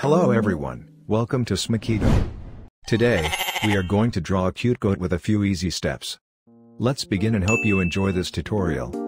Hello everyone, welcome to Smakido. Today, we are going to draw a cute goat with a few easy steps. Let's begin and hope you enjoy this tutorial.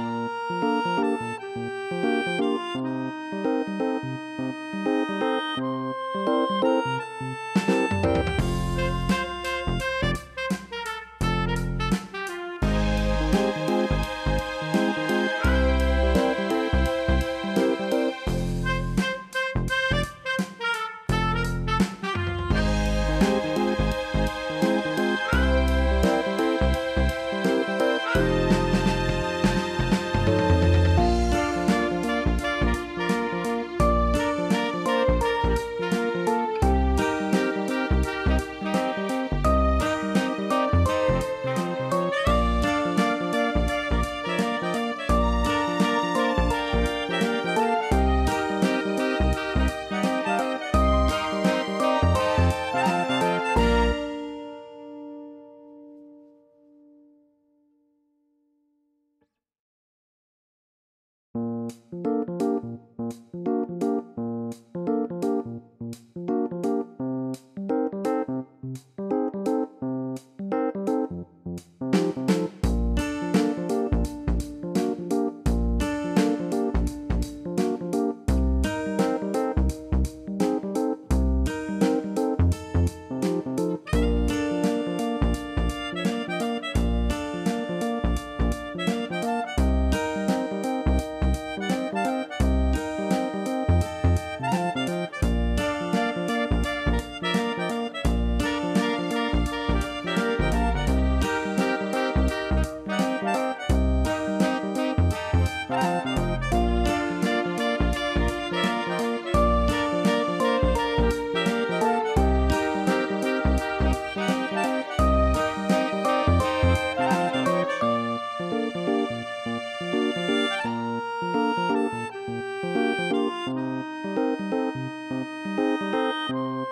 Thank you.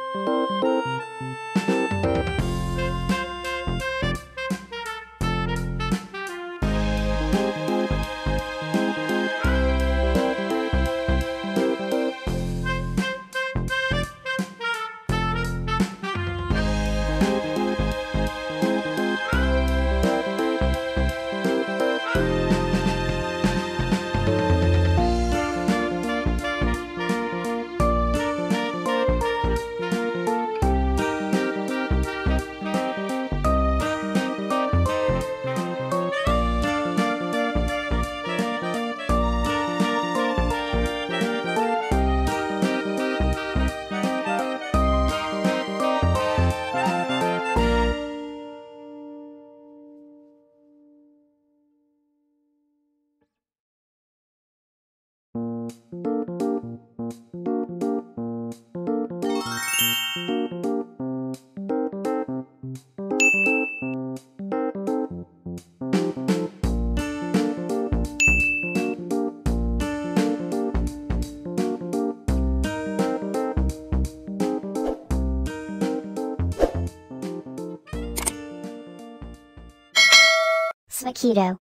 Thank you. Smakido.